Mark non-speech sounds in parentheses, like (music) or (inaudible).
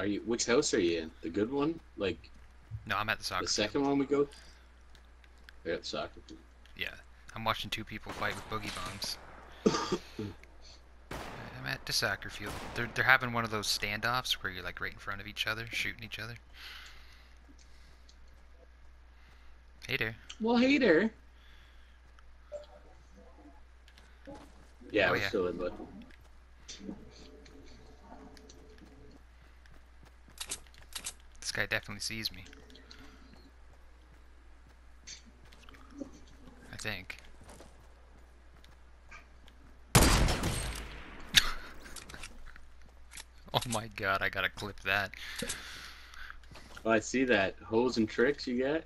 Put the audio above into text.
Are you? Which house are you in? The good one? Like No, I'm at the soccer. the field. second one we go? We're at the soccer. field. Yeah, I'm watching two people fight with boogie bombs. (laughs) I'm at the soccer field. They're they're having one of those standoffs where you're like right in front of each other, shooting each other. Hey there. Well, hey there. Yeah, Oh, we're yeah. still in, but This guy definitely sees me. I think. (laughs) oh my god, I gotta clip that. oh, I see that Holes and tricks you get.